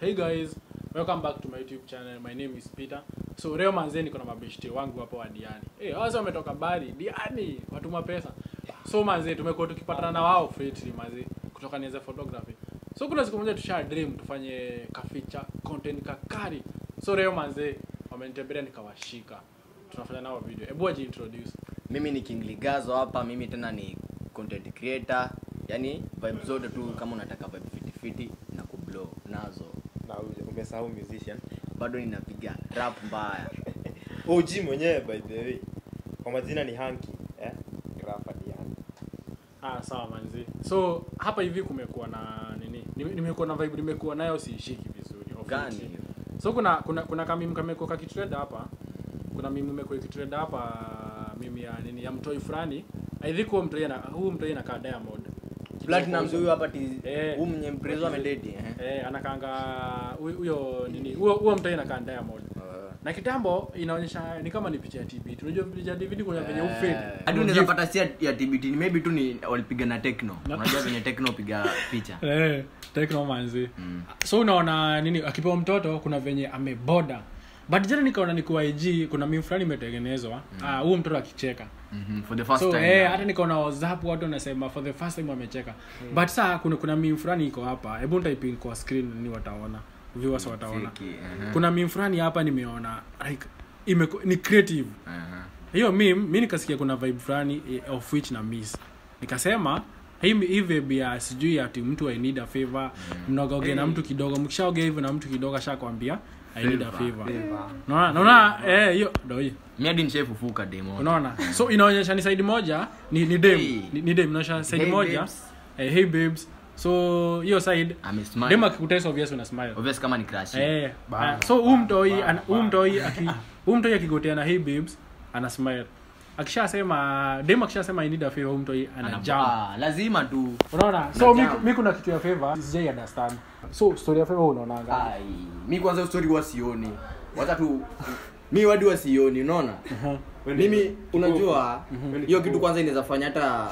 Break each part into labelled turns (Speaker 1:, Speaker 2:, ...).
Speaker 1: Hey guys, welcome back to my YouTube channel. My name is Peter. So leo manzee niko na mabeshte wangu hapa wa Diani. Eh, hey, wao wametoka bali Diani, watuma pesa. So manzee tumekuwa tukipatana na wao freely manzee kutoka niweze photography. So kuna siku moja tusha dream tufanye ka feature content kakari. So leo manzee wamenitembelea nikawashika. Tunafanya nao video. Hebu aje introduce.
Speaker 2: mimi ni king ligazo hapa mimi tena ni content creator Yaani vibe zote tu kama unataka vibe fiti fiti na kublow nazo
Speaker 3: na umesahau musician
Speaker 2: bado ninapiga rap mbaya
Speaker 3: OG mwenyewe by the way kwa majina ni Hanky eh Rafa Diani
Speaker 1: Ah, sawa manzi. So hapa hivi kumekuwa na nini? Nime- Nimekuwa na vibe nimekuwa nayo siishiki vizuri.
Speaker 2: gani
Speaker 1: So kuna kuna kuna kamimu kamekuwa kakitrade hapa. Kuna mimu imekuwa ikitrade hapa mimi ya nini ya mtoi fulani. I think huo mtoi na huu mtoi anakaa Diamond.
Speaker 2: Platinum huyu hapa huyu mwenye mprezo amedeti eh
Speaker 1: Eh, anakaanga huyo- huyo nini? Huo huo mtoi anakaa Diamond. Na kitambo inaonyesha ni kama ni picha ya TB. Unajua picha ya TBT kuna venye
Speaker 2: Eh,
Speaker 1: ufade.
Speaker 2: hadi unaweza pata si ya TBT ni maybe tu ni walipiga na techno
Speaker 1: Na-
Speaker 2: unajua venye techno piga picha
Speaker 1: Eh, Tekno manzi.
Speaker 2: Mm.
Speaker 1: So unaona nini akipewa mtoto kuna venye ameboda. But jana nikaona ni kwa IG kuna meme fulani imetengenezwa. Ah, huo mtoto akicheka.
Speaker 2: For the first
Speaker 1: so
Speaker 2: time
Speaker 1: eh,
Speaker 2: yeah.
Speaker 1: hata whatsapp watu wanasema for the first time wamecheka. But saa kuna kuna meme fulani iko hapa. Hebu nitaipin kwa screen ni wataona. Viewers wataona.
Speaker 2: Fiki, mhm.
Speaker 1: kuna meme fulani hapa nimeona like ime, ni creative. Hiyo meme mi nikasikia kuna vibe fulani eh, of which na miss. Nikasema hii hii vibe ya sijui ati mtu i need a favor na
Speaker 2: Hey.
Speaker 1: mtu kidogo. Mkishaogea hivyo na mtu kidogo ashakwambia i need a
Speaker 2: Favor.
Speaker 1: favor. Naona naona eh hiyo ndio hiyo.
Speaker 2: Mi hadi nishafufuka demo.
Speaker 1: Unaona? So inaonyesha ni side moja ni ni dem.
Speaker 2: Hey.
Speaker 1: ni, ni dem inaonyesha side
Speaker 2: Hey,
Speaker 1: moja.
Speaker 2: babes.
Speaker 1: eh, hey babes. So hiyo side
Speaker 2: amesmile
Speaker 1: dem akikutesa obvious una smile.
Speaker 2: Obvious kama ni crush.
Speaker 1: Eh
Speaker 3: Bana,
Speaker 1: so aki akigotea na hey babes ana smile akishasema dem akishasema i need a favor mtu mtoi ana
Speaker 2: Ana- ah, lazima tu.
Speaker 1: Unaona? So mi, mi kuna kitu ya favor sijai understand. So story ya favor unaonaga?
Speaker 2: Ai, mi kwanza story huwa sioni. Wacha tu mi wadi wa sioni unaona? Mimi unajua hiyo kitu kwanza inaweza fanya hata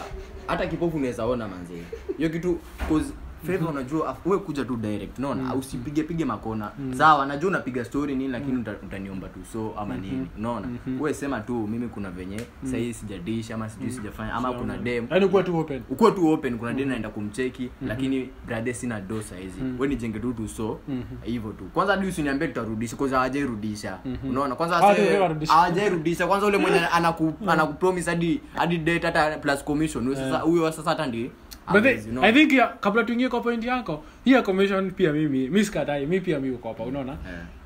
Speaker 2: hata kipofu unaweza ona manzee hiyo kitu cause favor unajua wewe kuja tu direct unaona? Usipige pige makona. Mm. -hmm. sawa najua unapiga story nini lakini mm. -hmm. utaniomba tu so ama nini? Unaona? Mm -hmm. wewe sema tu mimi kuna venye mm. -hmm. sahii sijadish ama sijui mm. -hmm. sijafanya ama kuna dem.
Speaker 1: Yani kuwa tu open.
Speaker 2: Ukuwa tu open kuna mm. dem naenda kumcheki mm -hmm. lakini brother sina do saizi.
Speaker 1: Mhm.
Speaker 2: we nijenge tu tu so
Speaker 1: mm
Speaker 2: hivyo tu. Kwanza hadi usiniambie tutarudisha kwanza hawajairudisha. Unaona kwanza
Speaker 1: Ah,
Speaker 2: wase-
Speaker 1: tu hawarudisha.
Speaker 2: hawajairudisha kwanza ule mwenye anaku anakupromise hadi hadi date hata plus commission. Huyo sasa huyo sasa hata ndi Hawezi.
Speaker 1: I think ya, kabla tuingie kwa point yako hiyo commission pia mimi mi sikatai mi pia mi ukopa unaona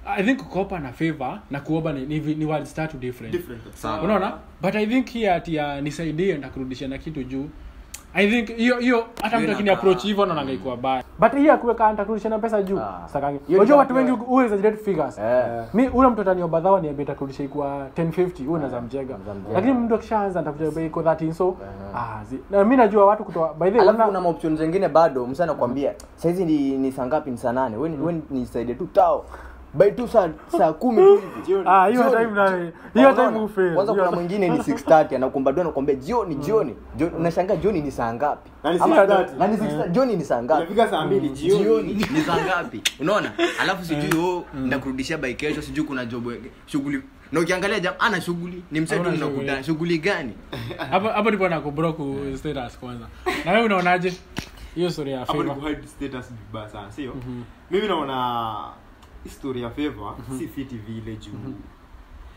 Speaker 2: yeah.
Speaker 1: i think kukopa na favor na kuomba ni, ni, ni words tatu different,
Speaker 2: different
Speaker 1: unaona but i think hii ati ya nisaidie ntakurudisha na kitu juu i think hiyo hiyo hata mtu akini approach hivyo naonanga ikuwa baya. But hii akuweka kuweka nitakurudishia na pesa juu
Speaker 2: Ah.
Speaker 1: sakangi. Unajua watu wengi huwa exaggerate figures.
Speaker 2: Yeah.
Speaker 1: mi ule mtu atani obadhawa ni niambia nitakurudishia ikuwa 1050 huwa naweza mjega.
Speaker 2: Naweza mjega.
Speaker 1: lakini mtu akishaanza nitakuja iko 13 so ah zi, na mimi najua watu kutoa by the way
Speaker 2: alafu kuna options zingine bado msana nakwambia saizi ni, ni sangapi ni saa ni we, ni nisaidie tu tao by tu saa saa kumi tu hivi.
Speaker 1: Ah,
Speaker 2: kuna mwingine ni 630 anakuomba tu anakuambia jioni jioni. Jioni unashangaa jioni ni saa ngapi?
Speaker 3: Na ni
Speaker 2: Ama-
Speaker 3: 6:30.
Speaker 2: na ni 6:30. jioni ni saa ngapi? Jioni.
Speaker 3: Jioni.
Speaker 2: Ni saa ngapi? Unaona? Alafu sijui o ndakurudishia by kesho sijui kuna job shughuli. Na ukiangalia jam ana shughuli. Ni msetu
Speaker 1: Hauna shughuli.
Speaker 2: shughuli gani?
Speaker 1: Hapo hapo ndipo nakubroku status kwanza. Na wewe unaonaje? Hiyo story ya
Speaker 3: hapo ni
Speaker 1: favor
Speaker 3: status vibaya sana sio? Mimi naona history ya favor si fiti vile juu.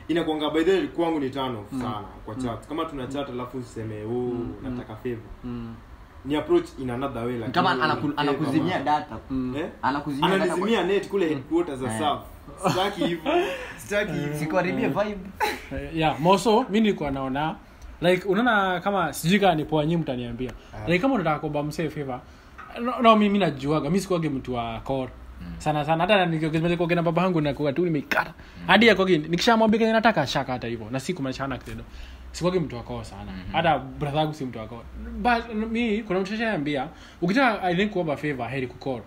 Speaker 3: Inakuanga by the way kwangu ni tano mm. sana kwa chat. Mm. kama tuna chat alafu useme oh mm. nataka favor
Speaker 1: Mm.
Speaker 3: ni approach in another way like
Speaker 2: kama anaku- anakuzimia data.
Speaker 3: Eh?
Speaker 2: Anakuzimia data
Speaker 3: net kule headquarters za
Speaker 2: Eh.
Speaker 3: saf sitaki hivyo. Sitaki hivyo.
Speaker 2: Sikuharibie vibe.
Speaker 1: Eh, yeah moso mi nilikuwa naona like unaona kama sijui kama ni poa nyi mtaniambia. Like kama unataka kuomba msee favor no, no mimi najuaga mi sikuage mtu wa kor sana sana hata nikiongea na baba yangu nakuwa tu nimeikata hadi yakoge nikishamwambia kenye nataka shaka hata hivyo. Na siku maishana kidogo sikuage mtu wa kor sana hata brother yangu si mtu wa but mi kuna mtu shashaniambia ukitaka i think kuomba favor heri kukoro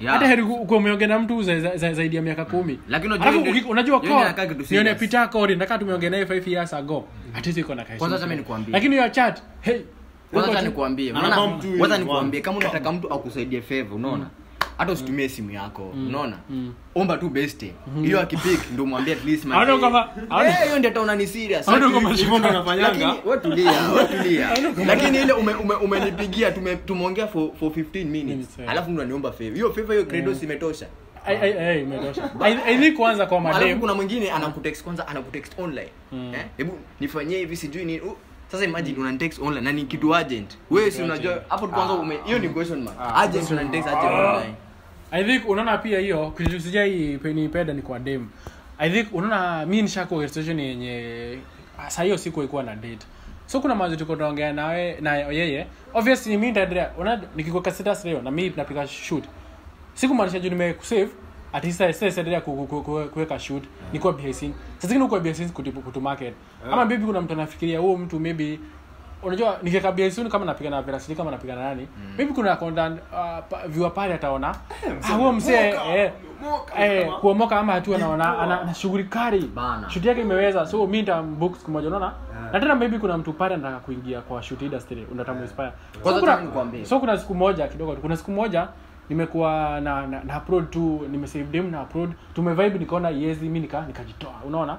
Speaker 2: Yeah.
Speaker 1: hata heri ku- umeongea na mtu za- za- za- ya miaka kumi.
Speaker 2: Lakini unajua
Speaker 1: Alafu unajua
Speaker 2: ile
Speaker 1: call,
Speaker 2: inakaa kitu
Speaker 1: nione
Speaker 2: serious.
Speaker 1: pita call ndakaa tumeongea naye 5 years ago. Na kaisha.
Speaker 2: Kwanza mimi nikwambie.
Speaker 1: lakini ya chat hey.
Speaker 2: Acha nikuambie kama unataka mtu akusaidie favor unaona hata usitumie simu yako unaona?
Speaker 1: Mm.
Speaker 2: omba tu beste hiyo akipik ndo mwambie at least eh,
Speaker 1: kama-
Speaker 2: hiyo ndio ataona ni serious.
Speaker 1: Hata kama
Speaker 2: Lakini-
Speaker 3: hivyo ndo
Speaker 2: lakini wewe tulia wewe tulia. Lakini ile ume- ume- tume tumeongea for for 15 minutes. Alafu mtu aniomba favor. Hiyo favor hiyo
Speaker 1: ai- ai, imetosha. Kwanza kwa madem
Speaker 2: kuna mwingine anakutext kwanza anakutext online.
Speaker 1: Mm.
Speaker 2: eh hebu nifanyie hivi sijui ni uh, sasa imagine unanitext online na ni kitu urgent. Wewe si unajua hapo tu kwanza hiyo ni question mark. Urgent text urgent online
Speaker 1: i think unaona pia hiyo kitu sijai nipenda ni kwa dem i think unaona mi nishako situation yenye saa hiyo siku ikuwa na date. So kuna mazi tuko tunaongea nawe na yeye. Obviously mi nitaendelea una nikikuweka status leo na mi napika shoot. Siku maanisha juu nimekusave at least sasa sasa endelea ku- ku- ku- kuweka shoot. Nikuwa behind sasa zingine uko behind kutu, kutu market ama maybe kuna mtu anafikiria huo mtu maybe unajua nikikabia behind kama napiga na Vera kama napiga na nani. Maybe kuna content uh, pa- viwa pale ataona. Huo msee eh. eh kuomoka ama hatu anaona ana, ana shughuli kali
Speaker 2: Bana.
Speaker 1: yake imeweza so mi ntambuk siku moja unaona? Na tena maybe kuna mtu pale anataka kuingia kwa shuti industry unatamu inspire so kuna, so kuna siku moja kidogo tu, kuna siku moja nimekuwa na na, na upload tu nimesave dem na upload. Tumevibe nikaona yezi mimi nika nikajitoa unaona?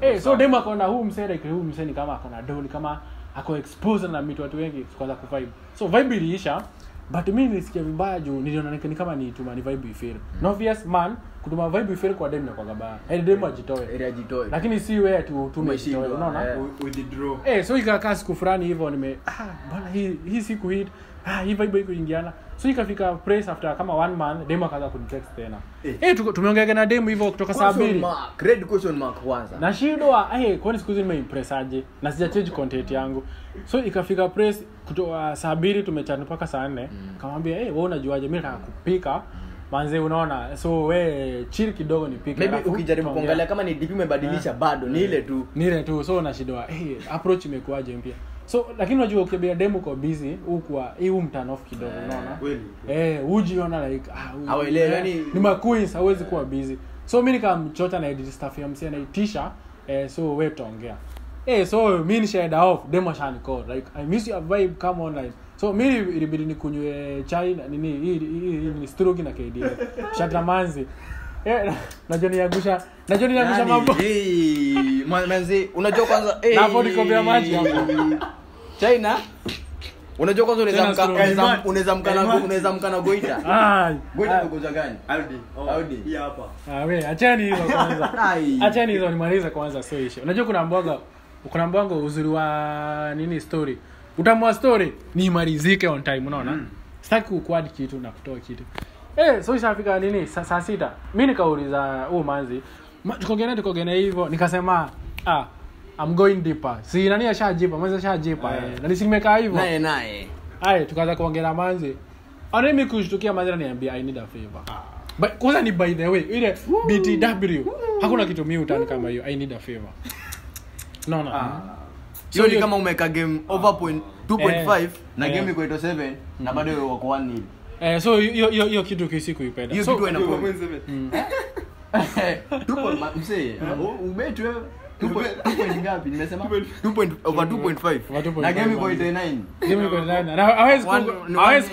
Speaker 1: Eh so dem akaona huu msee like huu msee ni kama akona do ni kama ako exposed na mitu watu wengi kwanza ku vibe so vibe iliisha but mi nilisikia vibaya juu niliona ni ni kama ni tuma ni vibe mm. no obvious man kutuma vibe ifere kwa dem na kwa gaba hadi dem ajitoe
Speaker 2: area ajitoe
Speaker 1: lakini si wewe tu tumejitoe
Speaker 2: Umeshindwa,
Speaker 1: unaona
Speaker 2: yeah.
Speaker 3: withdraw
Speaker 1: Eh, so ikakaa siku fulani hivyo nime ah bwana hii hii siku hii ah hii vibe iko ingiana. So ikafika press after kama one month dem akaanza kunitext tena.
Speaker 3: Eh.
Speaker 1: hey, tuko- tumeongea na dem hivyo kutoka saa 2
Speaker 2: mark, red question mark kwanza
Speaker 1: Na shindwa eh kwani siku hizi nimeimpress aje na sija change content yangu. So ikafika press kutoka saa 2 tumechat mpaka saa 4. mm. Kamwambia eh hey, wewe unajuaje mimi nataka kupika. Manze unaona? So we chill kidogo nipike.
Speaker 2: maybe ukijaribu kuangalia kama ni dp umebadilisha yeah. bado ni ile tu.
Speaker 1: Ni ile tu so unashidoa hey, approach imekuaje mpya? So lakini unajua ukibia demo uko busy hukuwa hii off kidogo unaona?
Speaker 3: kweli.
Speaker 1: Eh hujiona like ah,
Speaker 2: Hauelewi,
Speaker 1: eh,
Speaker 2: yani-
Speaker 1: ni maqueens hawezi kuwa busy. So mimi nikamchota na edit stuff ya msia naitisha eh, so we tutaongea. Eh so mimi ni shade off demo shani call like i miss your vibe come online so mi ilibidi nikunywe chai na nini hii hii ni strogi na KDF shatamanzi eh najua niangusha najua niangusha
Speaker 2: Yaani,
Speaker 1: mambo.
Speaker 2: manzi unajua kwanza eh,
Speaker 1: Na hapo nikombea maji hapo.
Speaker 2: china unajua kwanza unaweza mka-
Speaker 1: stroke.
Speaker 2: unaweza-
Speaker 3: Elman.
Speaker 2: unaweza mkana
Speaker 3: Elman.
Speaker 2: unaweza mkana goita.
Speaker 1: Ai,
Speaker 2: goita ni gani?
Speaker 3: Audi oh,
Speaker 2: Audi.
Speaker 3: hii hapa.
Speaker 1: Ah, we acheni hizo kwanza. Acheni hizo nimalize kwanza sio issue. Unajua kuna mbwaga kuna mbwaga uzuri wa nini story utamua story ni imalizike on time unaona? Mm. sitaki kukuadi kitu na kutoa kitu. Eh so ishafika nini? Saa sa sita. Mi nikauliza huu manzi ma- tukogene tukogene hivyo. Nikasema ah I'm going deeper. Si nani ashajipa? Manzi ashajipa eh. na simekaa hivyo?
Speaker 2: Naye naye.
Speaker 1: Aye, tukaanza kuongea manzi. Anemi kushtukia manzi ananiambia i need a favor. But kwanza ni by the way ile btw hakuna kitu mi utani kama hiyo i need a favor. Naona
Speaker 2: hiyo ni kama umeka game over point 2.5 eh, na
Speaker 1: Eh.
Speaker 2: game iko 7 na bado wako 1 nil.
Speaker 1: Eh, so hiyo hiyo hiyo kitu kisi kuipenda.
Speaker 2: Hiyo
Speaker 1: so,
Speaker 2: kitu inakuwa
Speaker 1: mm,
Speaker 2: tupo mse msee umetu wewe. 2 ngapi? Nimesema 2 point over 2.5
Speaker 1: Over 2.5.
Speaker 2: na game iko 89
Speaker 1: game iko ndani. Na hawezi hawezi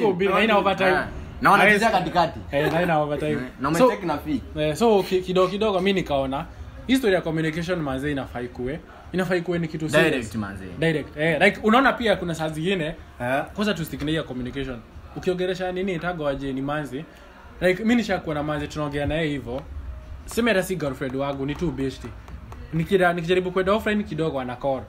Speaker 2: na
Speaker 1: overtime.
Speaker 2: Ah, na wanachezea
Speaker 1: Hawezi-
Speaker 2: katikati.
Speaker 1: Eh, overtime.
Speaker 2: Na
Speaker 1: so,
Speaker 2: umetake na fee.
Speaker 1: eh, so ki- kidogo kidogo mi nikaona history ya communication mazee inafai kuwe. Inafai kuwe ni kitu serious.
Speaker 2: direct manze.
Speaker 1: Direct. Eh, like unaona pia kuna saa zingine
Speaker 3: eh?
Speaker 1: kwanza tustikinia communication. Ukiongelesha nini tagoaje ni manzi like mi nishakuwa na manzi tunaongea naye hivyo. Sema hata si girlfriend wangu ni tu best nikira nikijaribu kwenda offline kidogo anakora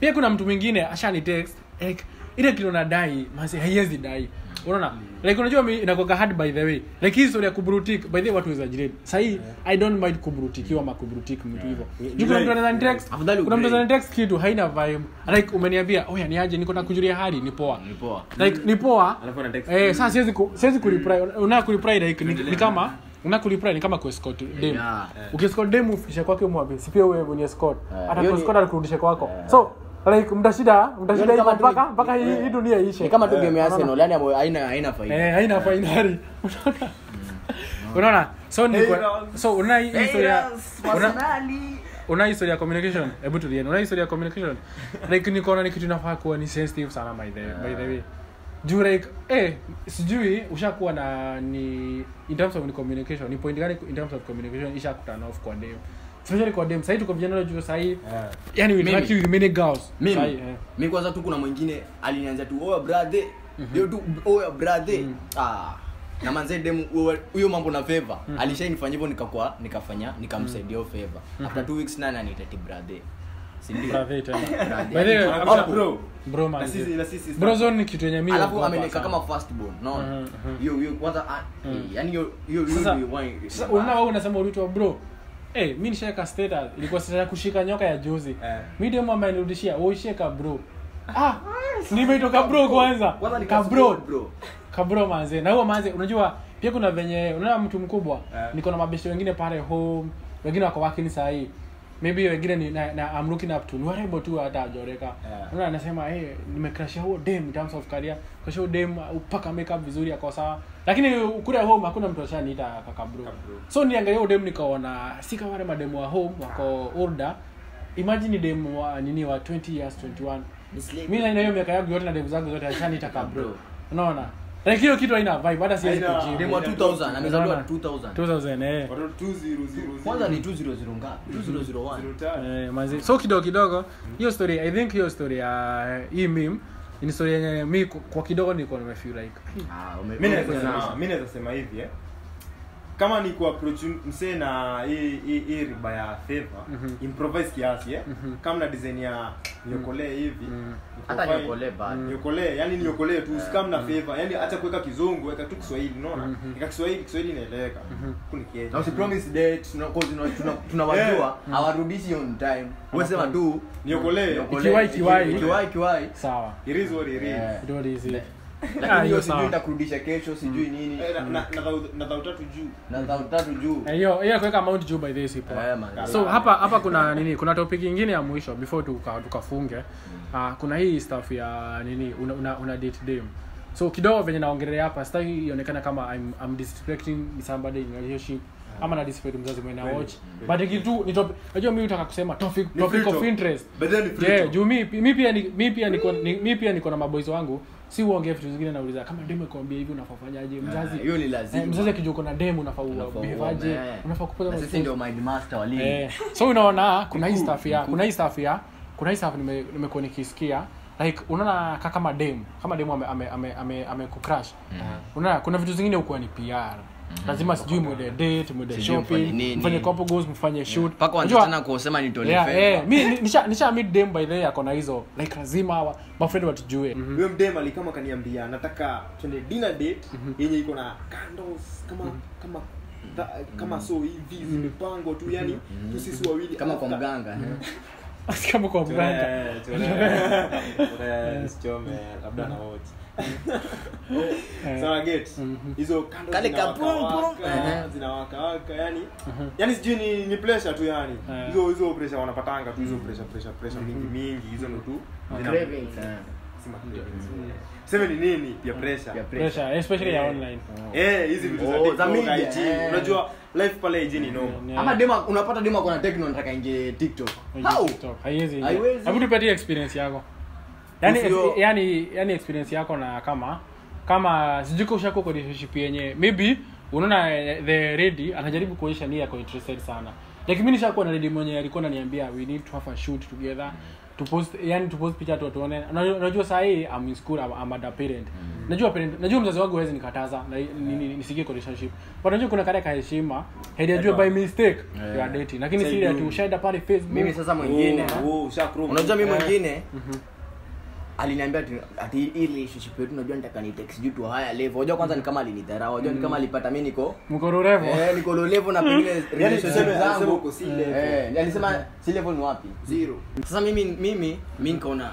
Speaker 1: pia kuna mtu mwingine ashani text. Like ile kitu nadai manzi haiwezi dai unaona? Like unajua mi inakuwa hard by the way. Like hii story ya kubrutik by the way watu exaggerate. Sahii i don't mind kubrutikiwa ma kubrutik mtu hivyo. Juu kuna mtu anaweza nitext kuna mtu
Speaker 2: anaza
Speaker 1: anaweza nitext kitu haina vibe. Like umeniambia oya ni aje niko na kujulia hali ni poa.
Speaker 2: Ni poa.
Speaker 1: Like ni poa.
Speaker 3: Alafu na text.
Speaker 1: eh sasa siwezi ku, siwezi kureply una kureply like ni, kama una kureply ni kama kuescort dem.
Speaker 2: Yeah.
Speaker 1: ukiescort dem ufisha kwake mwambie si pia wewe mwenye escort.
Speaker 2: Yeah.
Speaker 1: hata
Speaker 2: alikurudisha
Speaker 1: kwako. Yeah. kwako so like mtashida mtashida
Speaker 2: Hiyo
Speaker 1: hivyo mpaka mpaka hii hii dunia iishe.
Speaker 2: ni kama tu game ya? Arsenal yani ambayo haina haina faida.
Speaker 1: Eh haina fainali unaona? Unaona? So ni so una hii historia una una historia ya communication? Hebu tulie. Una historia ya communication? Like nikaona ni kitu inafaa kuwa ni sensitive sana by the by the way. Juu like eh sijui ushakuwa na ni in terms of ni communication ni point gani in terms of communication isha kutana off kwa dem especially kwa dem sahii tuko vijana juu sahii
Speaker 3: Yeah.
Speaker 1: yani we
Speaker 2: like
Speaker 1: you with many girls
Speaker 2: mimi
Speaker 1: Sahi, eh.
Speaker 2: mi kwanza tu kuna mwingine alinianza tu oya brother hiyo tu oya brother ah na manze dem huyo- mambo na favor alishainifanya hivyo nikakuwa nikafanya nikamsaidia hiyo favor after 2 weeks nani anitati brother
Speaker 1: ni kitu yenye mimi
Speaker 2: alafu amenika kama first born no
Speaker 1: Mhm, mhm.
Speaker 2: hiyo hiyo kwanza ah, eh, yani hiyo hiyo
Speaker 1: unasema ulitwa bro Eh, mi nishaeka status. Ilikuwa status ya kushika nyoka ya juzi.
Speaker 3: Eh.
Speaker 1: mi demo nirudishia. Uisheka bro. Ah nimetoka bro kwanza.
Speaker 2: Kwanza
Speaker 1: ka
Speaker 2: nika
Speaker 1: bro.
Speaker 2: bro.
Speaker 1: Kabro manze. Na huo manze unajua pia kuna venye unaona mtu mkubwa
Speaker 3: yeah.
Speaker 1: niko na mabeshte wengine pale home wengine wako working saa hii. Maybe wengine ni na, na I'm looking up to. Ni warebo tu hata ajoreka
Speaker 3: Yeah.
Speaker 1: unaona anasema hey, nimekrasha huo dem in terms of career. Krashia huo dem upaka makeup vizuri ako sawa lakini kule home hakuna mtu ashaniita kakabr
Speaker 3: Kaka bro.
Speaker 1: so niangalia udem dem nikaona si kama wale mademu wa home wako urda imagine demu dem wa nini wa 20 years 21
Speaker 2: Ni
Speaker 1: mi na hiyo miaka yangu yote na demu zangu zote ashaniita ka bro.
Speaker 2: Bro.
Speaker 1: unaona? Like hiyo kitu haina vibe hata siwezi kujibu.
Speaker 2: demo 2000 amezaliwa
Speaker 1: Unaona?
Speaker 2: 2000
Speaker 1: 2000 eh.
Speaker 3: Watoto 2000.
Speaker 2: kwanza ni 200 ngapi? 2001
Speaker 3: 05.
Speaker 1: Eh, mazi so kidogo kidogo hiyo story i think hiyo story ya hii meme ni story yenye mi kwa- kwa kidogo niko nimefeel like
Speaker 2: ah
Speaker 3: mi naweza sema hivi eh kama ni kuapproach msee na hii riba ya favor
Speaker 1: Mhm.
Speaker 3: improvise kiasi eh?
Speaker 1: Mhm.
Speaker 3: kama na design ya niokolee hivi
Speaker 1: Mm.
Speaker 2: hata
Speaker 3: niko fine.
Speaker 2: niokolee bado
Speaker 3: niokolee yani niokolee tu usikam na favor. Yani acha kuweka kizungu weka tu kiswahili unaona?
Speaker 1: Mhm.
Speaker 3: nika kiswahili kiswahili inaeleweka. Kuni
Speaker 2: na usipromise promise date tuna- cause tuna- tuna- tunawajua hawarudishi on time. Wewe sema tu
Speaker 3: Niokolee.
Speaker 1: kiwai kiwai
Speaker 2: kiwai kiwai
Speaker 1: sawa
Speaker 3: it is what it is.
Speaker 2: Yeah.
Speaker 1: it
Speaker 2: is
Speaker 1: hiyo
Speaker 2: hiyo sijui nitakurudisha kesho sijui nini.
Speaker 3: Na- na- na dhau- tatu juu.
Speaker 2: Na dhao tatu juu
Speaker 1: hiyo hiyo kuweka amount juu by this ipo
Speaker 2: Eh,
Speaker 1: so hapa hapa kuna nini? Kuna topic ingine ya mwisho before tuka- tukafunge. Uh, kuna hii stuff ya nini? Una, una, una date dem. So kidogo venye naongelea hapa sitaki ionekana kama I'm, I'm somebody in relationship ama na disrespect mzazi mwenye watch but kitu ni top unajua mimi nataka kusema topic topic of interest.
Speaker 3: But then
Speaker 1: yeah juu mi mimi pia ni mi pia niko mimi pia niko na maboys wangu si uongee vitu zingine nauliza kama demu ikwambia hivi unafaa fanyaje mzazi?
Speaker 2: hiyo ni lazima.
Speaker 1: eh, mzazi akijua uko na demu unafaa ubehaje
Speaker 2: eh.
Speaker 1: unafaa
Speaker 2: kupata sisi ndio mind master wa.
Speaker 1: Eh, so unaona kuna hii staff ya kuna hii staff ya kuna hii staff nime- nimekuwa nikisikia. Like unaona ka kama dem kama demu ame ame ame, ame, ame kucrash unaona kuna vitu zingine ukuwa ni PR lazima sijui mwende date mwende shopping mfanye couple goals mfanye shoot.
Speaker 2: Mpaka wanataka kusema nitolee
Speaker 1: yeah, yeah. mimi nisha nisha meet dem by the way akona hizo like lazima hawa my friend watujue.
Speaker 3: Huyo mdem alikama kaniambia nataka twende dinner date yenye iko na candles kama kama tha, kama so hivi zimepangwa tu yani tu sisi wawili
Speaker 2: kama kwa mganga eh.
Speaker 1: kama kwa mganga.
Speaker 3: Labda na watch. Sawa, get. hizo candles
Speaker 2: Kale
Speaker 3: zinawaka
Speaker 2: kapum, pum.
Speaker 3: waka,
Speaker 2: Ehe.
Speaker 3: zinawaka waka, yani yani sijui ni, ni pressure tu yani
Speaker 1: Eh.
Speaker 3: hizo hizo pressure wanapatanga tu hizo pressure pressure pressure mingi mingi hizo ndo tu zina-
Speaker 2: Cravings, eh.
Speaker 3: si ma- seme ni nini pia pressure
Speaker 2: Ya pressure.
Speaker 1: pressure especially ya
Speaker 3: Eh.
Speaker 1: online
Speaker 3: Eh, hizi vitu za
Speaker 2: Oh, za
Speaker 3: TikTok,
Speaker 2: media,
Speaker 3: IG.
Speaker 2: eh.
Speaker 3: Unajua life pale IG noma.
Speaker 2: Ama dema unapata dema kuna techno nataka ingie tiktok
Speaker 1: Kwenye
Speaker 2: how
Speaker 1: TikTok. haiwezi
Speaker 2: Haiwezi.
Speaker 1: hebu tupatie experience yako yani
Speaker 2: Usio-
Speaker 1: yani yani experience yako na kama kama sijui ushako kwa relationship yenye maybe unaona eh, the ready anajaribu kuonyesha nia yako interested sana. Like mimi nishakuwa na ready mwenye alikuwa ananiambia we need to have a shoot together to post yani to post picha tu tuone. Unajua saa hii I'm in school I'm, I'm a parent. Najua parent najua mzazi wangu hawezi nikataza na ni- ni- nisikie kwa relationship. But najua kuna kale ka heshima hadi ajue by mistake you are dating. Lakini si ati ushaenda pale facebook.
Speaker 2: Mimi sasa mwingine.
Speaker 3: Oh, oh,
Speaker 2: unajua mi
Speaker 3: Eh.
Speaker 2: mwingine aliniambia ati- hii relationship yetu unajua nitaka ni text juu tu haya level. Unajua kwanza ni kama alinidharau unajua ni kama alipata mimi niko
Speaker 1: mkoro level.
Speaker 2: Eh niko low level na pengine relationship zangu
Speaker 3: uko si level.
Speaker 2: eh ni alisema si level ni wapi? Zero. Sasa mimi mimi mimi nikaona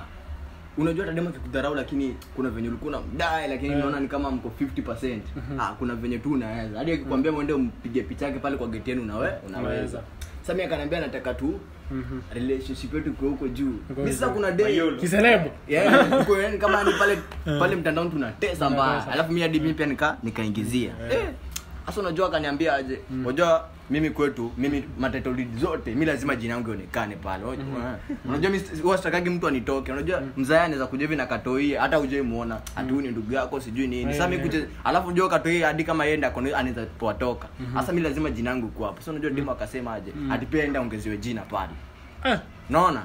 Speaker 2: unajua hata demo kikudharau lakini kuna venye ulikuwa unamdai lakini yeah. naona ni kama mko 50% ah kuna venye tu unaweza. Hadi akikwambia mwende umpige picha yake pale kwa geti yenu unawe unaweza Mimi akaniambia nataka tu relationship yetu kwa huko juu. Mimi sasa kuna day
Speaker 1: kiselebo
Speaker 2: yeah, uko yani kama ni pale pale mtandaoni tunatesa mbaya. Alafu mimi hadi mimi pia nika nikaingizia. Eh hasa unajua akaniambia aje unajua mimi kwetu mimi matitle zote mi lazima jina yangu ionekane pale Unajua- unajua mi huwa sitakagi mtu anitoke unajua mzaya anaweza kuja hivi na katoia hata ujai muona ati huyu ni ndugu yako sijui nini. Sasa mi kuja alafu unajua katoie hadi kama yeye ndiye anaweza kuwatoka. Sasa mi lazima jina yangu ikuwa hapo. Sasa unajua demo akasema aje ati pia enda ongeziwe jina pale.
Speaker 1: Eh,
Speaker 2: naona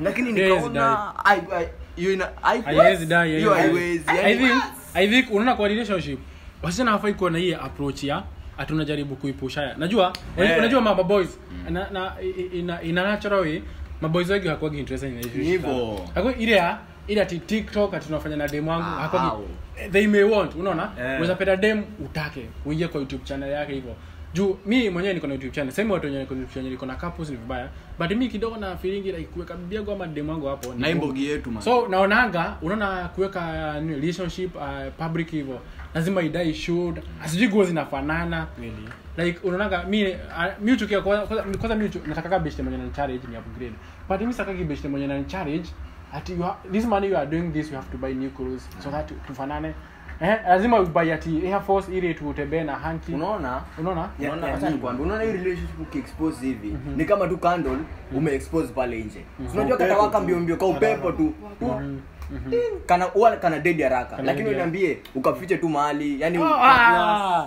Speaker 2: lakini nikaona ai- ai- hiyo
Speaker 1: haiwezi haiwezi.
Speaker 2: haiwezi
Speaker 1: I think I think unaona kwa relationship wasichana hawafai kuwa na hii approach ya ati unajaribu kuipusha ya najua
Speaker 3: yeah.
Speaker 1: unajua mama boys na, na i- ina, ina natural way maboys wengi hakuwagi interested in
Speaker 2: Hivyo.
Speaker 1: ile ya ile ati tiktok ati tunafanya na dem wangu
Speaker 2: Ah,
Speaker 1: hakuwagi they may want unaona?
Speaker 3: Yeah.
Speaker 1: weza penda dem utake uingie kwa youtube channel yake hivyo juu mi mwenyewe niko na youtube channel. Sema watu wenyewe youtube channel niko na couples ni vibaya. But mi kidogo na feeling like kuweka bibi yangu ama dem wangu hapo
Speaker 2: na imbogi yetu man.
Speaker 1: so naonanga unaona kuweka uh, relationship uh, public hivyo lazima idai should asijui nguo zinafanana. Really? Like unaonanga mi uh, mi uchukia kwanza kwanza- mi nataka beshte mwenye na challenge ni upgrade. But mi sakaki beshte mwenye na challenge ati you ha- this money you are doing this you have to buy new clothes so that tufanane eh lazima ubayati air force ili tutembee na hanki
Speaker 2: unaona?
Speaker 1: Unaona?
Speaker 3: Yeah,
Speaker 2: unaona?
Speaker 3: yeah, yeah.
Speaker 2: unaona hii relationship ukiexpose hivi ni kama tu candle umeexpose pale nje. Si unajua
Speaker 3: kata
Speaker 2: katawaka
Speaker 3: tu.
Speaker 2: mbio mbio kwa upepo. tu. Kana huwa kana dead haraka. Lakini uniambie ukafiche tu mahali yani
Speaker 1: ah.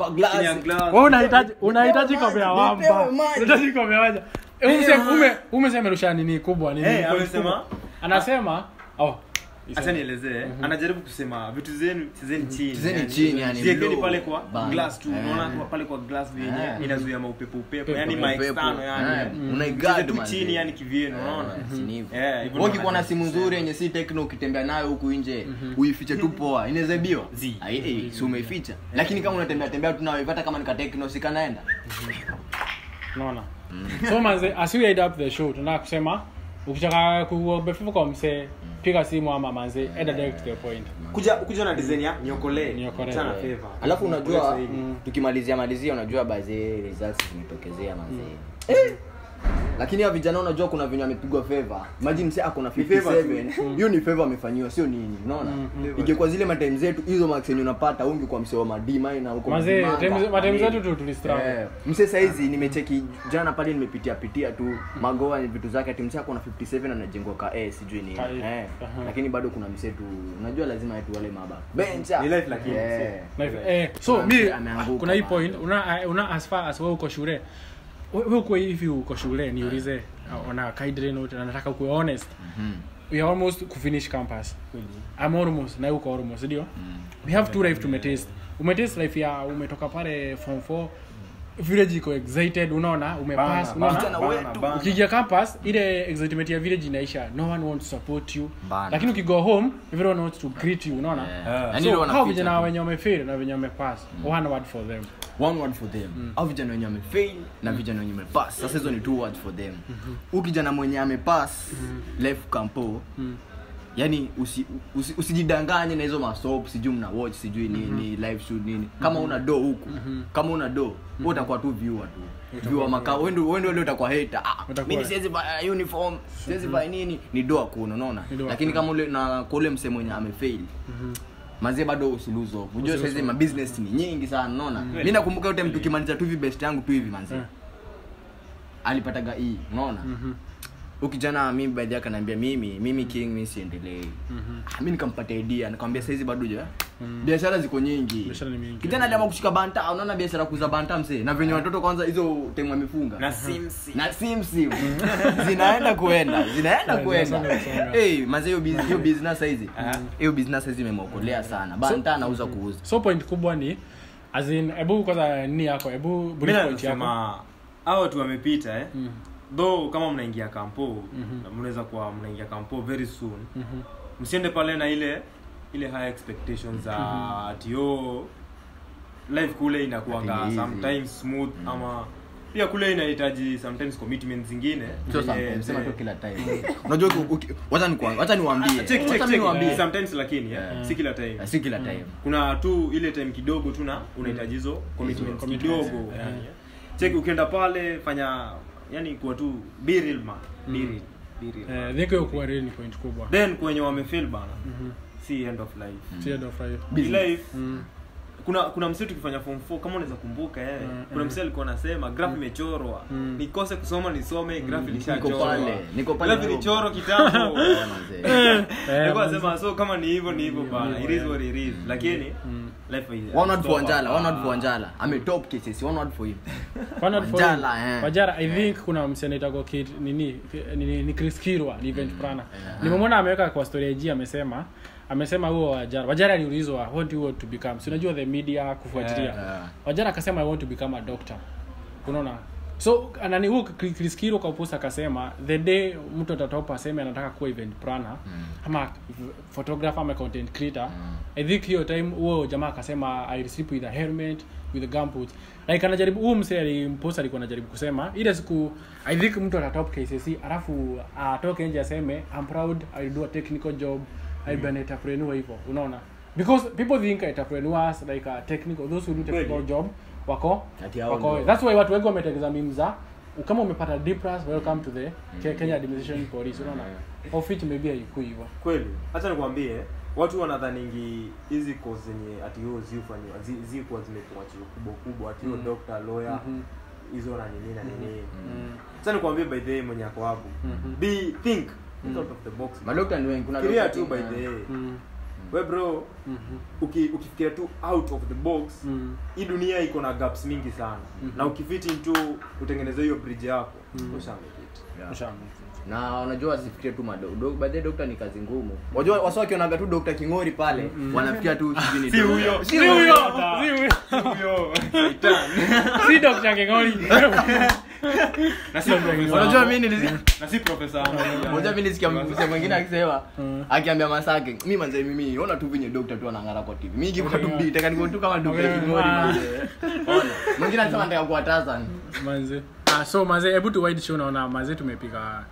Speaker 1: unahitaji kombe wamba. Unahitaji kombe ya wamba. Umesema ume umesema nini kubwa nini
Speaker 3: Eh,
Speaker 1: anasema oh
Speaker 3: acha nielezee anajaribu kusema vitu zenu chezeni chini
Speaker 2: chini, yani
Speaker 3: Ziekeni pale kwa
Speaker 2: Bang.
Speaker 3: glass tu
Speaker 2: Eh.
Speaker 3: unaona yeah. pale kwa glass vyenye
Speaker 2: yeah.
Speaker 3: inazuia maupepo upepo
Speaker 1: Pepo,
Speaker 3: yani maextano
Speaker 2: Eh,
Speaker 3: yani
Speaker 2: unaigad
Speaker 3: Cheze tu
Speaker 2: man.
Speaker 3: chini yani kivyenu unaona?
Speaker 2: yeah.
Speaker 3: Eh,
Speaker 2: Wewe
Speaker 3: ndo
Speaker 2: ukikuwa na simu nzuri yenye si tekno ukitembea nayo huku nje uifiche tu poa. Inaweza eh, si umeificha. Lakini kama unatembea tembea tu nayo hata kama ni ka tekno sikanaenda
Speaker 1: unaona? So manze as we end up the show tunataka kusema ukitaka kubefuka kwa msee piga simu ama manze enda direct to the point.
Speaker 3: Kuja kuja na design ya niokolee.
Speaker 1: Niokolee.
Speaker 3: Favor.
Speaker 2: Alafu unajua tukimalizia malizia unajua baadhi results zimetokezea manzee eh. Lakini hawa vijana unajua kuna venye amepigwa favor. Imagine mse ako na 57 hiyo ni favor amefanyiwa sio nini unaona? Ingekuwa zile matime zetu hizo max yenye unapata ungekuwa msee wa madima na huko Madimanga.
Speaker 1: zetu tu tulistruggle
Speaker 2: Eh, mse saizi nimecheki jana pale nimepitia pitia tu magoa ni vitu zake ati mse ako na 57 anajengwa ka eh, sijui nini
Speaker 1: eh,
Speaker 2: lakini bado kuna mse tu unajua lazima yetu wale maba bencha
Speaker 3: Ni life lakini,
Speaker 2: eh.
Speaker 1: Eh, so mi kuna hii point una, una as far as wewe uko shule wewe uko hivi uko shule niulize ona kaidre note na nataka kuwa honest? We are almost kufinish campus. I'm almost na uko almost ndio? We have two life to metest. Umetest life ya umetoka pale form 4 village iko excited unaona umepass ukiingia campus ile excitement ya village inaisha. No one wants to support you.
Speaker 2: Bana.
Speaker 1: lakini ukigo home everyone wants to greet you unaona?
Speaker 2: Yeah. yeah.
Speaker 1: so
Speaker 2: wanaficha
Speaker 1: hao vijana wenye wamefail na wenye wamepass. One word for them.
Speaker 2: One word for them. Au vijana wenye wamefail na vijana wenye wamepass. Sasa hizo ni two words for them. Mm-hmm. ukijana mwenye amepass left campo yani usi, usi, usijidanganye na hizo masop sijui mna watch sijui nini live shoot nini. Kama una do huku kama una do wewe utakuwa tu viewer tu. Viewer makao wendo wendo leo utakuwa hater. Ah mimi siwezi buy uniform siwezi ba nini. Ni do hakuna unaona? Lakini kama ule na kule ule msee mwenye amefail. Mazee bado usiluzo unajua saizi ma business ni nyingi sana unaona? Mimi nakumbuka yote mtu kimaliza tu hivi best yangu tu hivi manzi
Speaker 1: yeah.
Speaker 2: alipataga hii unaona? Huyu kijana mimi baadhi yake ananiambia mimi mimi king mimi siendelee Ah, mimi nikampatia idea nikamwambia saizi bado je biashara ziko nyingi.
Speaker 1: Biashara ni mingi.
Speaker 2: kijana ndio kushika banta unaona biashara kuuza banta msee na venye watoto kwanza hizo time wamefunga.
Speaker 3: Na simsi.
Speaker 2: Na sim sim zinaenda kuenda zinaenda kuenda.
Speaker 1: eh
Speaker 2: hey maze hiyo business hiyo business hizi
Speaker 3: Aha.
Speaker 2: hiyo business saizi imemwokolea sana. Banta anauza kuuza.
Speaker 1: so point kubwa ni as in hebu kwanza nini yako? Hebu
Speaker 3: bridge
Speaker 1: brief point yako.
Speaker 3: hao watu wamepita eh though kama mnaingia kampo na mnaweza kuwa mnaingia kampo very soon. Msiende pale na ile ile high expectations za mm-hmm. atio life kule inakuanga sometimes smooth ama pia kule inahitaji sometimes commitment zingine.
Speaker 2: Kila time. Unajua wacha niwaambie.
Speaker 3: Sometimes lakini yeah.
Speaker 2: Yeah.
Speaker 3: si kila time.
Speaker 2: Si kila time.
Speaker 3: Kuna tu ile time kidogo tu na unahitaji hizo commitments
Speaker 1: commitments,
Speaker 3: kidogo.
Speaker 1: Yeah.
Speaker 3: yeah. cheki ukienda pale fanya yani kuwa tu biril ma. Man biril. Real
Speaker 1: eh kuwa real ni point kubwa.
Speaker 3: Then kwenye wamefil bana si end of life.
Speaker 1: Si end of life.
Speaker 2: Business.
Speaker 3: life.
Speaker 1: Mm.
Speaker 3: kuna kuna msee tukifanya form 4 kama unaweza kumbuka eh.
Speaker 1: Mm,
Speaker 3: kuna
Speaker 1: mm.
Speaker 3: msee alikuwa anasema graph imechorwa.
Speaker 1: Mm.
Speaker 3: nikose kusoma nisome graph
Speaker 2: mm.
Speaker 3: ilishachorwa
Speaker 2: pale, niko pale
Speaker 3: graph ilichorwa kitambo.
Speaker 2: Mzee manze.
Speaker 1: Eh,
Speaker 3: Nilikuwa nasema so kama ni hivyo ni hivyo bana. it is what it is. Lakini
Speaker 1: Mm.
Speaker 2: One word for Wanjala, one word for Wanjala. Ame top cases, one word for him.
Speaker 1: One word for
Speaker 2: Wajala, eh.
Speaker 1: Wajara, I think kuna msenaitako kid nini ni, ni Chris Kirwa ni event planner. Nimemwona ameweka kwa story ya amesema amesema huo Wajara. Wajara aliulizwa what you want to become? Si unajua the media kufuatilia.
Speaker 2: Yeah.
Speaker 1: Wajara akasema I want to become a doctor. Unaona? So nani huo Chris Kirwa kwa post akasema the day mtu atatopa aseme anataka kuwa event planner ama photographer ama content creator I think hiyo time huo jamaa akasema I receive with a helmet with a gumboots like anajaribu huo msee alimpost alikuwa anajaribu kusema ile siku I think mtu atatop KCC alafu atoke nje aseme I'm proud I do a technical job I be an entrepreneur hivyo. Unaona? Because people think entrepreneurs like a technical those who do technical
Speaker 3: Maybe.
Speaker 1: job wako? Wako. that's why watu wengi wametengeza mimza za kama umepata depress welcome to the Ke- Kenya Administration Police unaona? Of maybe haikui hivyo
Speaker 3: kweli. Acha nikwambie watu wanadhaningi hizi course zenye ati hiyo ziufanywa zi- zikuwa zimepewa chuo kubwa kubwa ati hiyo
Speaker 1: Mm.
Speaker 3: doctor lawyer
Speaker 1: Mhm.
Speaker 3: hizo na nini na nini.
Speaker 1: Mm.
Speaker 3: hacha nikwambie by the way mwenye ako hapo.
Speaker 1: Mhm.
Speaker 3: be think. Mm. out of the box.
Speaker 2: Madokta ni wengi, kuna doctor
Speaker 3: tu by the way.
Speaker 1: Mm.
Speaker 3: We bro
Speaker 1: mm-hmm.
Speaker 3: uki, ukifikiria tu out of the box
Speaker 1: Mm.
Speaker 3: hii dunia iko na gaps mingi sana
Speaker 1: mm-hmm.
Speaker 3: na ukifiti tu utengeneze hiyo bridge yako
Speaker 1: mm-hmm.
Speaker 3: ushamekiti
Speaker 2: Yeah. Na unajua wasifikirie tu madogo baadhi dokta ni kazi ngumu wajua wasa wakionaga tu dokta kingori pale mm. wanafikia tu
Speaker 3: Si
Speaker 2: dokta.
Speaker 3: huyo.
Speaker 2: Si
Speaker 1: huyo, si huyo.
Speaker 3: huyo
Speaker 1: Si Dr. King'ori.
Speaker 2: unajua mimi nisikia mwingine akisema
Speaker 1: Mm.
Speaker 2: akiambia masake mimi manze mimi ona tu venye dokta tu anang'ara kwa TV mimi kwa tu
Speaker 1: Okay.
Speaker 2: niko tu kama dokta
Speaker 1: Okay.
Speaker 2: kingori manze ona. Mwingine anasema nataka kuwa Tarzan
Speaker 1: manze. Ah, so manze hebu tu wide show naona manze tumepiga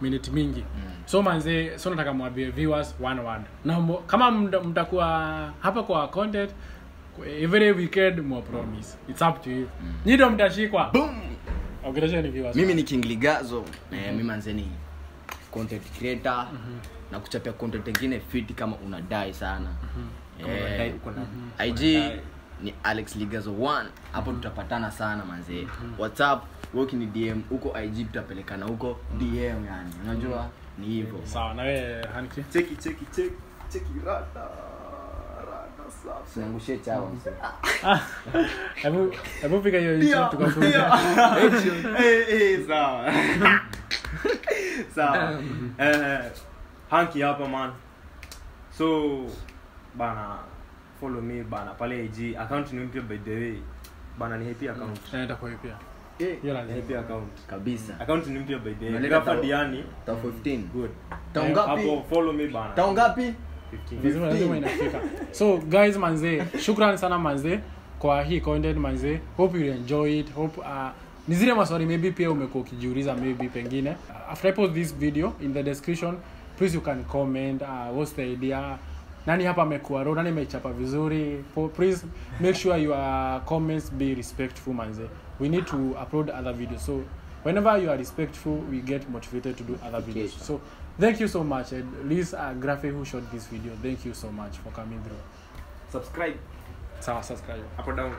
Speaker 1: minute mingi. So manze so nataka mwambie viewers one word. Na mbo- kama mtakuwa hapa kwa content every weekend more promise. It's up to you. Mm. nyindo mtashikwa.
Speaker 2: Boom.
Speaker 1: ongelesheni viewers
Speaker 2: mimi ni king ligazo. Eh, mimi manzeni content creator. Na kuchapia content ingine fit kama unadai sana. Mm -hmm. Eh, mm-hmm. IG ni Alex Ligazo 1 hapo mm -hmm. tutapatana sana manze. WhatsApp woki ni DM huko IG tutapelekana huko DM yani. Unajua? Mm -hmm. ni hivyo.
Speaker 1: Sawa na wewe Hanki
Speaker 3: cheki cheki cheki cheki rada
Speaker 2: sinangushie chawa mse
Speaker 1: Ah, hebu hebu piga hiyo intro tukafunga
Speaker 3: Eh, eh, sawa. Sawa. Eh hanki hapa man. So bana follow me bana pale IG account ni mpya by the way. Bana ni happy account.
Speaker 1: Naenda kwa happy. pia
Speaker 2: Eh,
Speaker 1: hiyo lazima.
Speaker 3: happy account.
Speaker 2: Kabisa.
Speaker 3: Account ni mpya by the way. Diani.
Speaker 2: ta 15
Speaker 3: good.
Speaker 2: Tao
Speaker 3: Eh,
Speaker 2: ngapi?
Speaker 3: hapo follow me bana.
Speaker 2: Tao ngapi
Speaker 3: 15.
Speaker 1: lazima lazima inafika. So guys manze shukran sana manze kwa hii content manze. Hope you enjoy it. Hope uh, ni zile maswali maybe pia umekuwa ukijiuliza maybe pengine. Uh, after I post this video in the description please you can comment uh, what's the idea? Nani hapa amekuwa ro nani amechapa vizuri? Please make sure your comments be respectful manze. We need to upload other videos. So whenever you are respectful we get motivated to do other videos. So thank you so much and Liz uh, Graphic who shot this video thank you so much for coming through.
Speaker 3: Subscribe.
Speaker 1: Sawa subscribe.
Speaker 3: Hapo down